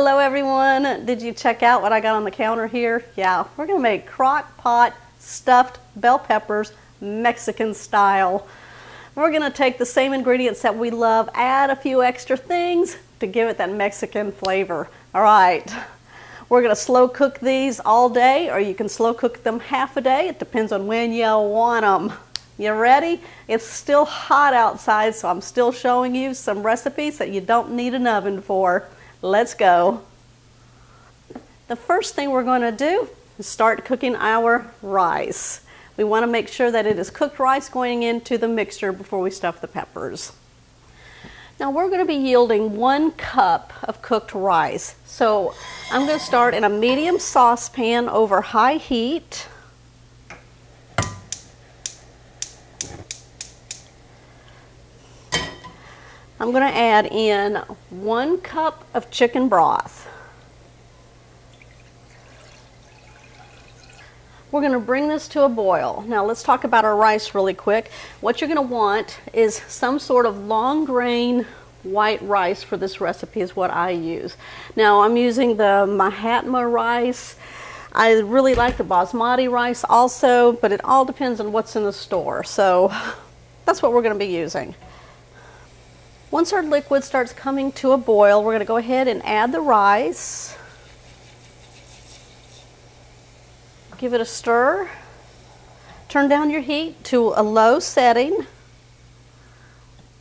Hello everyone. Did you check out what I got on the counter here? Yeah, we're gonna make crock pot stuffed bell peppers Mexican style. We're gonna take the same ingredients that we love, add a few extra things to give it that Mexican flavor. All right, we're gonna slow cook these all day or you can slow cook them half a day. It depends on when you want them. You ready? It's still hot outside, so I'm still showing you some recipes that you don't need an oven for. Let's go. The first thing we're going to do is start cooking our rice. We want to make sure that it is cooked rice going into the mixture before we stuff the peppers. Now we're going to be yielding one cup of cooked rice. So I'm going to start in a medium saucepan over high heat. I'm going to add in one cup of chicken broth. We're going to bring this to a boil. Now let's talk about our rice really quick. What you're going to want is some sort of long grain white rice for this recipe is what I use. Now I'm using the Mahatma rice. I really like the basmati rice also, but it all depends on what's in the store. So that's what we're going to be using. Once our liquid starts coming to a boil, we're going to go ahead and add the rice. Give it a stir. Turn down your heat to a low setting.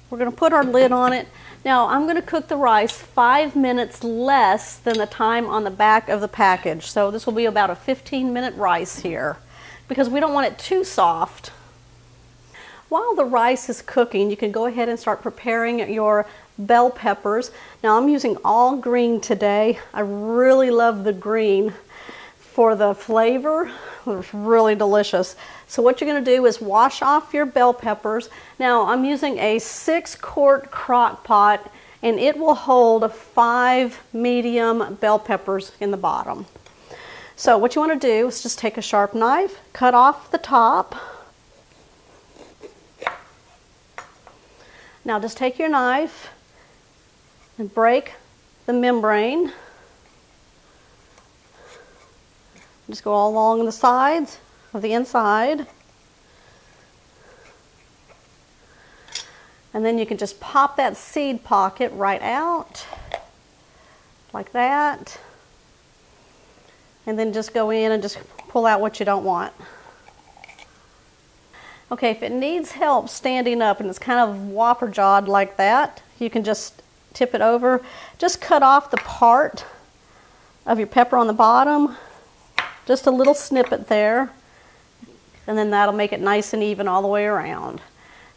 We're going to put our lid on it. Now I'm going to cook the rice five minutes less than the time on the back of the package. So this will be about a 15 minute rice here because we don't want it too soft. While the rice is cooking, you can go ahead and start preparing your bell peppers. Now I'm using all green today. I really love the green for the flavor. It's really delicious. So what you're going to do is wash off your bell peppers. Now I'm using a six quart crock pot and it will hold five medium bell peppers in the bottom. So what you want to do is just take a sharp knife, cut off the top, Now just take your knife and break the membrane. Just go all along the sides of the inside. And then you can just pop that seed pocket right out like that. And then just go in and just pull out what you don't want. Okay, if it needs help standing up and it's kind of whopper jawed like that, you can just tip it over. Just cut off the part of your pepper on the bottom, just a little snippet there, and then that'll make it nice and even all the way around.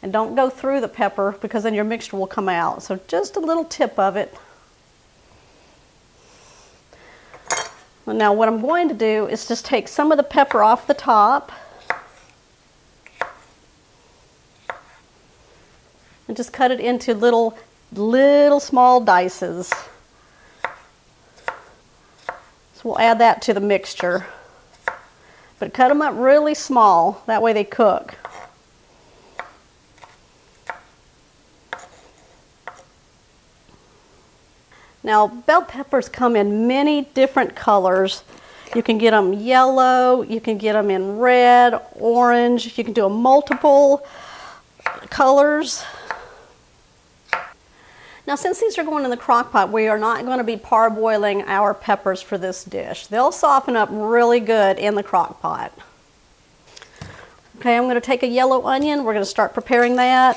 And don't go through the pepper because then your mixture will come out. So just a little tip of it. Now what I'm going to do is just take some of the pepper off the top and just cut it into little, little small dices. So we'll add that to the mixture. But cut them up really small, that way they cook. Now, bell peppers come in many different colors. You can get them yellow, you can get them in red, orange, you can do a multiple colors. Now since these are going in the crock pot, we are not going to be parboiling our peppers for this dish. They'll soften up really good in the crock pot. Okay, I'm going to take a yellow onion. We're going to start preparing that.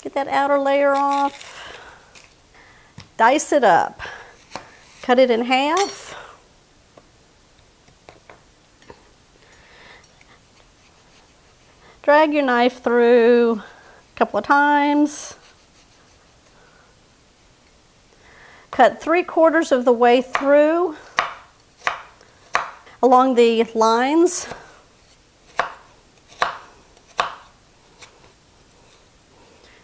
Get that outer layer off. Dice it up. Cut it in half. Drag your knife through a couple of times. Cut three quarters of the way through along the lines.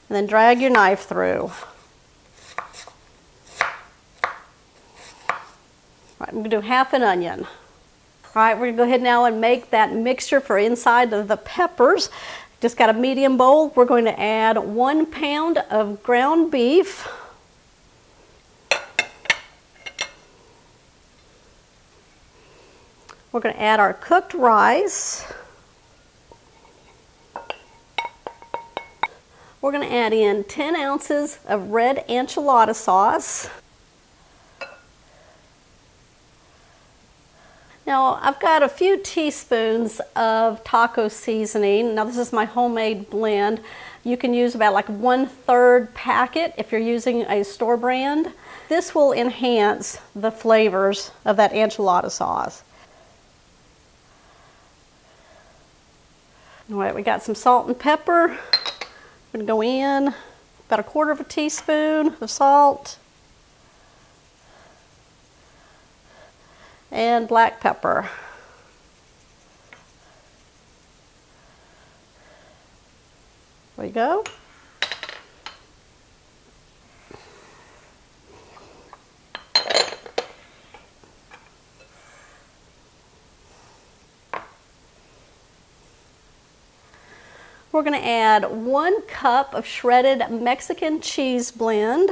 And then drag your knife through. I'm going to do half an onion. All right, we're gonna go ahead now and make that mixture for inside of the peppers. Just got a medium bowl. We're going to add one pound of ground beef. We're going to add our cooked rice. We're going to add in 10 ounces of red enchilada sauce. Now I've got a few teaspoons of taco seasoning. Now this is my homemade blend. You can use about like one third packet if you're using a store brand. This will enhance the flavors of that enchilada sauce. All right, we got some salt and pepper. I'm gonna go in about a quarter of a teaspoon of salt. And black pepper. There we go. We're going to add one cup of shredded Mexican cheese blend.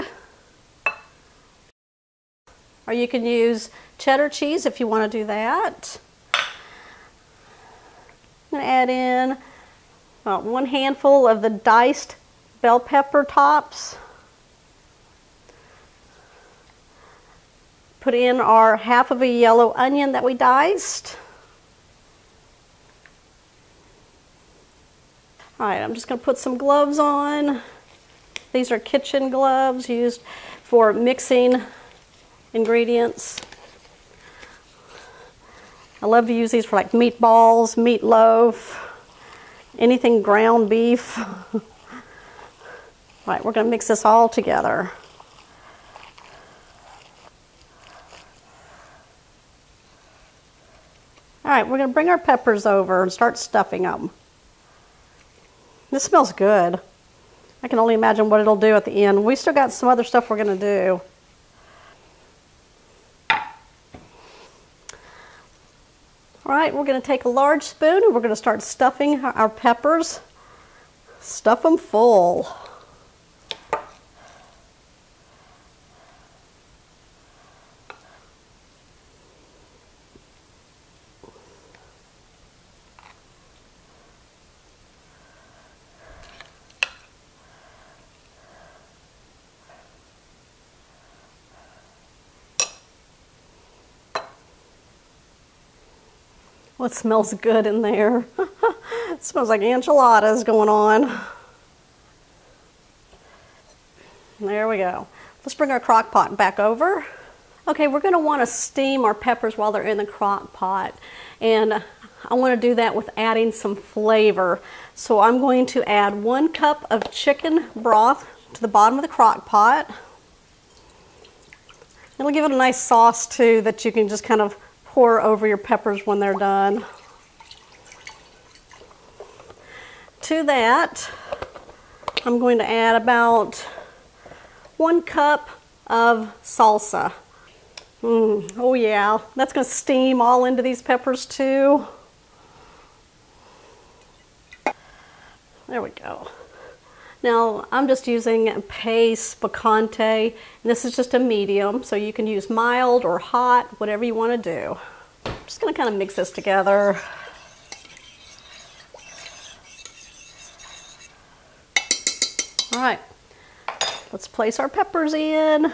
Or you can use cheddar cheese if you want to do that. I'm going to add in about one handful of the diced bell pepper tops. Put in our half of a yellow onion that we diced. All right, I'm just going to put some gloves on. These are kitchen gloves used for mixing ingredients. I love to use these for like meatballs, meatloaf, anything ground beef. all right, we're going to mix this all together. All right, we're going to bring our peppers over and start stuffing them. This smells good. I can only imagine what it'll do at the end. We still got some other stuff we're going to do. All right, we're going to take a large spoon and we're going to start stuffing our peppers. Stuff them full. Well, smells good in there. it smells like enchiladas going on. There we go. Let's bring our crock pot back over. Okay, we're going to want to steam our peppers while they're in the crock pot. And I want to do that with adding some flavor. So I'm going to add one cup of chicken broth to the bottom of the crock pot. It'll give it a nice sauce too that you can just kind of pour over your peppers when they're done. To that, I'm going to add about one cup of salsa. Mm, oh yeah, that's going to steam all into these peppers too. There we go. Now I'm just using Pace Picante, and this is just a medium, so you can use mild or hot, whatever you want to do. I'm just going to kind of mix this together. All right, let's place our peppers in.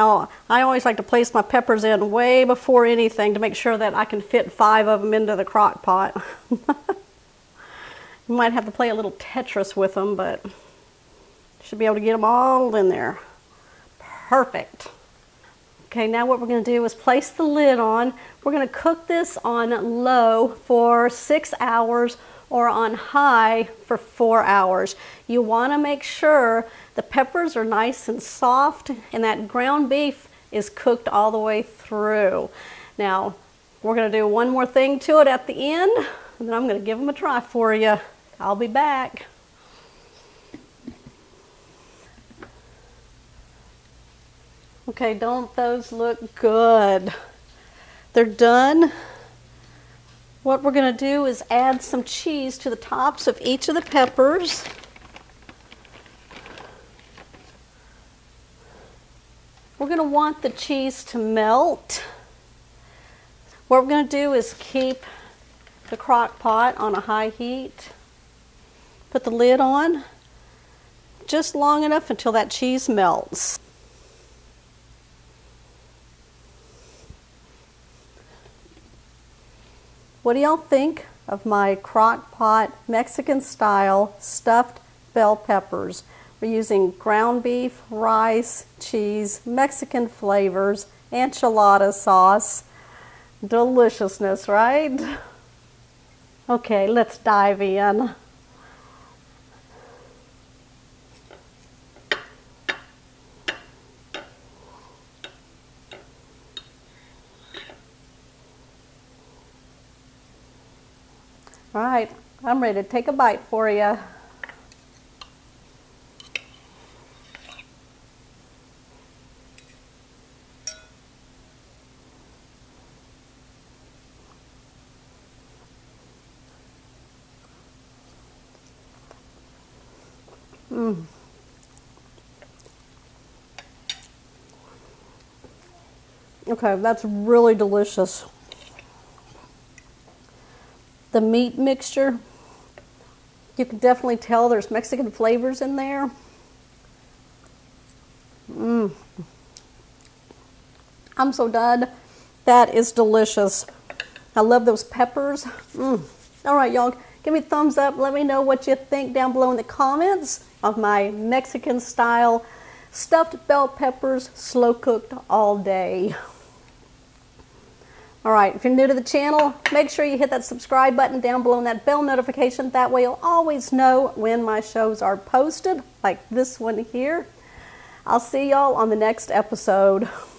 Now, I always like to place my peppers in way before anything to make sure that I can fit five of them into the crock pot. you might have to play a little Tetris with them, but should be able to get them all in there. Perfect. Okay, now what we're going to do is place the lid on. We're going to cook this on low for six hours or on high for four hours. You want to make sure the peppers are nice and soft and that ground beef is cooked all the way through. Now, we're going to do one more thing to it at the end. and then I'm going to give them a try for you. I'll be back. Okay, don't those look good? They're done. What we're going to do is add some cheese to the tops of each of the peppers. We're going to want the cheese to melt. What we're going to do is keep the crock pot on a high heat. Put the lid on just long enough until that cheese melts. What do y'all think of my crock pot Mexican style stuffed bell peppers? We're using ground beef, rice, cheese, Mexican flavors, enchilada sauce. Deliciousness, right? Okay, let's dive in. All right, I'm ready to take a bite for you. Mm. Okay, that's really delicious the meat mixture. You can definitely tell there's Mexican flavors in there. Mmm. I'm so done. That is delicious. I love those peppers. Mm. All right, y'all, give me thumbs up. Let me know what you think down below in the comments of my Mexican style stuffed bell peppers slow cooked all day. All right, if you're new to the channel, make sure you hit that subscribe button down below and that bell notification. That way you'll always know when my shows are posted, like this one here. I'll see y'all on the next episode.